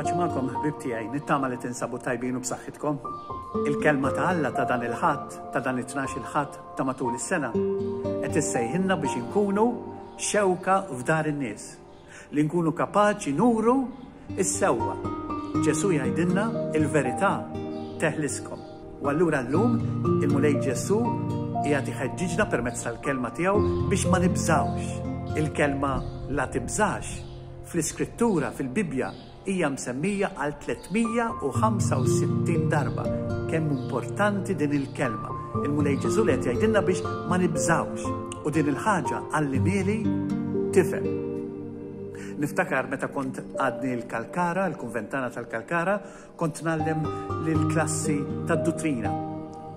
Paċi malkom, ħbib tiegħi, nittama li tinsabu tajbin u b'saħħitkom. Il-kelma ta' Alla ta' dan il-ħadd, ta' dan it-tnax il-ħadd ta' matul is-sena, qed issejħilna biex inkunu xewka f'dar in-nies, li nkunu kapaċi nuru is-sewwa. Ġesu jgħidilna il-verità teħliskom. U allura llum, il-Mulej Ġesù qiegħed iħeġġiġna permezz tal-Kelma tiegħu biex ma nibżgħux. Il-kelma la tibżax fl-Iskrittura, fil-Bibbja, hija msemmija għal 365 darba. Kemm importanti din il-kelma. Il-Mulej Ġesù li qed jgħidilna biex ma nibżgħux. U din il-ħaġa għallimieli tifhem. Niftakar meta kont għadni l-Kalkara, l-Kunventana tal-Kalkara, Kont ngħallem lill-klassi tad-duttrina,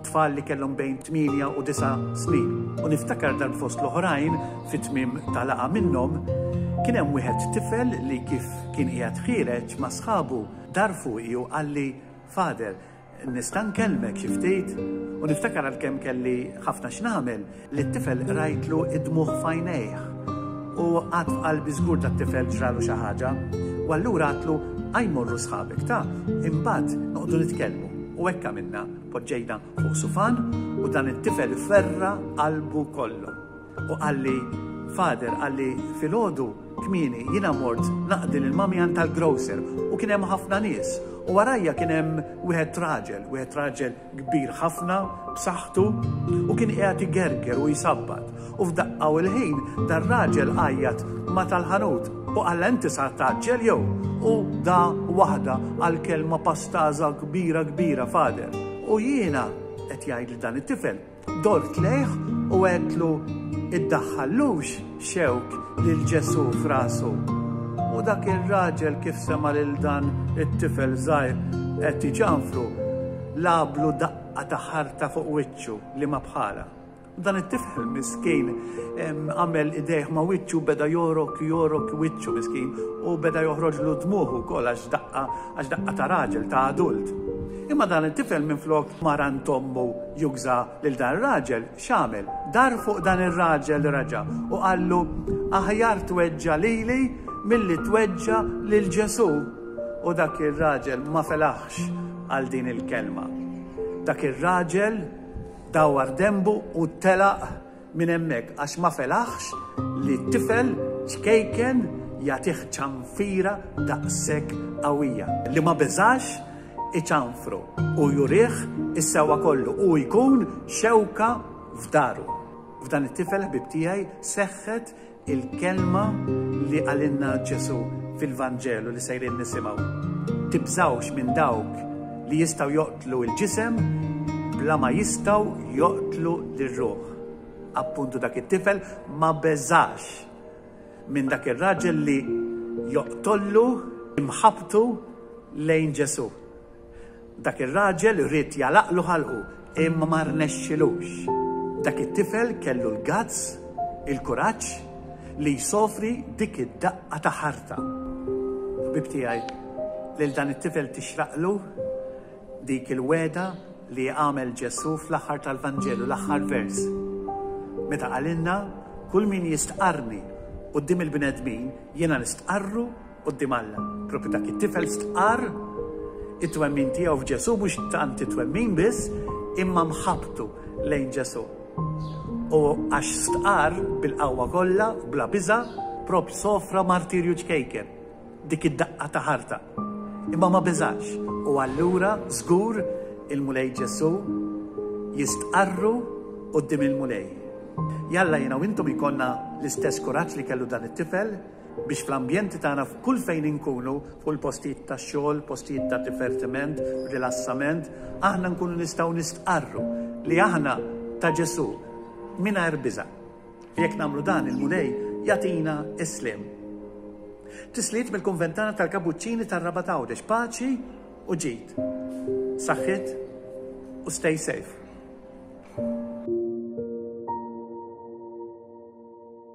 tfal li kellhom bejn 8 u 9 snin, u niftakar darb fost l-oħrajn fit-tmiem ta' laqa minnhom kien hemm wieħed tifel li kif kien qiegħed ħiereġ ma' sħabu dar fuqi u qalli Fader, nista' nkellmek xi ftit u niftakar għalkemm kelli ħafna x'nagħmel Lit-tifel qrajtlu id-dmugħ f'għajnejh u għad f'qalbi żgur tat-tifel ġralu xi ħaġa. U allura għadtlu għaj morru sħabek ta' imbagħad noqogħdu nitkellmu. U hekk għamilna, poġġejna fuq sufan u dan it-tifel ferra qalbu kollu. U qalli, Fader, qalli filgħodu kmini jiena mort naqdi lil mamjan tal-grocer u kien hemm ħafna nies. U warajja kien hemm wieħed raġel, wieħed raġel kbir ħafna, b'saħħtu, u kien qiegħed igerger u jsabbat, u f'daqqa u l-ħin dar raġel għajjat ma' tal-ħanut u qal inti sa tgħaġġel jew? U da waħda għal kelma pastaża kbira kbira fader. U jiena, qed jgħidli dan it-tifel, Dort lejh u għedtlu, Iddaħħallux xewk lil Ġesù f'rasu. U dak ir-raġel kif sema' lil dan it-tifel żgħir qed iġanfru, lablu daqqa ta' ħarta fuq wiċċu li ma bħala. Dan it-tifel miskin għamel idejh ma' wiċċu beda jorok, jorok wiċċu miskin u beda joħroġlu dmuħu kol għax daqqa ta' raġel ta' adult. Imma dan it-tifel minn flok maran tommu Jugża lil dan ir-raġel, x'għamel? Dar fuq dan ir-raġel li raġa' u qallu, Aħjar tweġġa' lili milli tweġġa' lil Ġesù. U dak ir-raġel ma felaħx għal din il-kelma. Dak ir-raġel dawwar denbu u telaq Minn hemmhekk, għax ma felaħx li tifel ċkejken jagħtih ċanfira daqshekk qawwija, li ma beżax iċanfru u jurih is-sewwa kollu u jkun xewka f'daru. F'dan it-tifel ħbieb tiegħi seħħet Il-kelma li qalilna Ġesù fil-Vanġelu li sejrin nisimgħu. Tibżawx minn dawk li jistgħu joqtlu l-ġisem bla ma jistgħu joqtlu lir-ruħ. Appuntu dak it-tifel ma beżax minn dak ir-raġel li joqtollu imħabtu lejn Ġesù. Dak ir-raġel ried jagħlaqlu ħalqu imma ma rnexxilux. Dak it-tifel kellu l-guts, il-kuraġġ, li jsofri dik id-daqqa ta' ħarta. Ħbieb tiegħi, lil dan it-tifel tixraqlu dik il-wegħda li għamel Ġesù fl-aħħar tal-Vanġelu, l-aħħar vers, meta qalilna, Kull min jistqarrni quddiem il-bnedmin, jiena nistqarru quddiem Alla, proprju dak it-tifel stqarr it-twemmin tiegħu f'Ġesù mhux tant it-twemmin biss imma mħabbtu lejn Ġesù. U għax stqarr bil-qawwa kollha bla biża' proprju sofra martirju ċkejken dik id-daqqa ta' ħarta. Imma ma beżax u allura żgur il-Mulej Ġesù jistqarru quddiem il-Mulej. Jalla jiena u intom ikonna l-istess kuraġġ li kellu dan it-tifel biex fl-ambjenti tagħna f'kull fejn inkunu, fuq il-postijiet tax-xogħol, postijiet ta' divertiment, rilassament, aħna nkunu nistgħu nistqarru li aħna ta' Ġesù mingħajr biża'. Jekk nagħmlu dan, il-Mulej jagħtina s-sliem. Tisliet mill-Kunventana tal-Kapuċċini tar-Rabat Għawdex, paċi u ġid. Saħħit u stay safe.